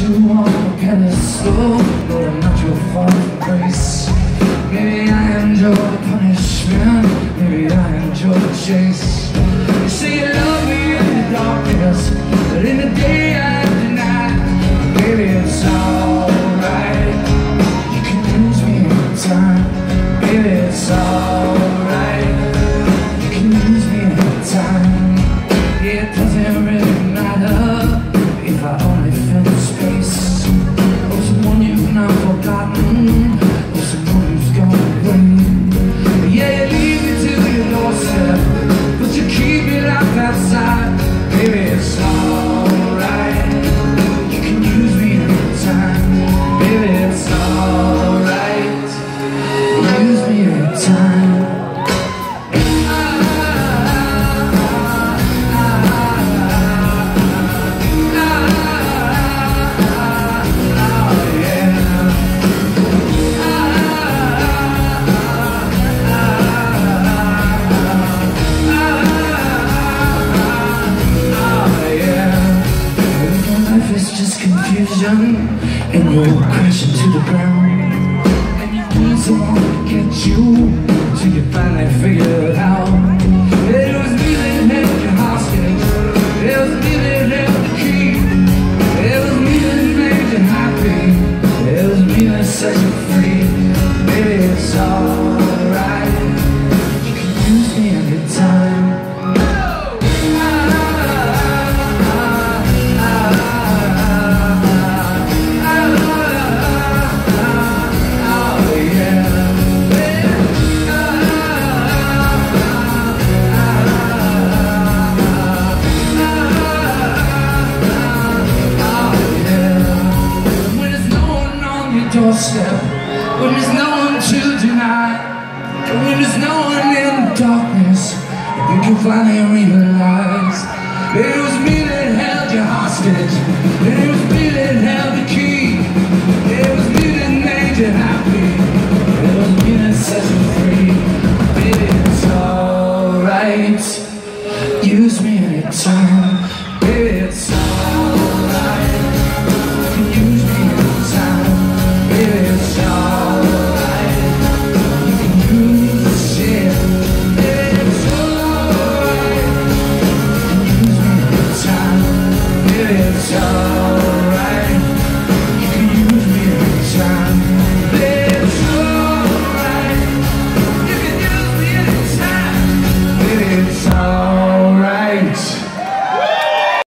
put you on a pedestal But I'm not your father grace. Maybe I enjoy the punishment. Maybe I enjoy the chase. You say you love me in the darkness But in the day I deny Baby, it's alright. You can lose me anytime Baby, it's alright Baby, And you're crashing to the ground. And you need someone to get you Till you finally figure it out. It was me that held you hostage It was me that the key. It was me that made you happy. It was me that set you free. Baby, it's alright doorstep, when there's no one to deny, and when there's no one in the darkness, you finally realize it was me that held you hostage, it was me that held the key, it was me that made you happy, it was me that set you free. Baby, it's alright, use me anytime, alright.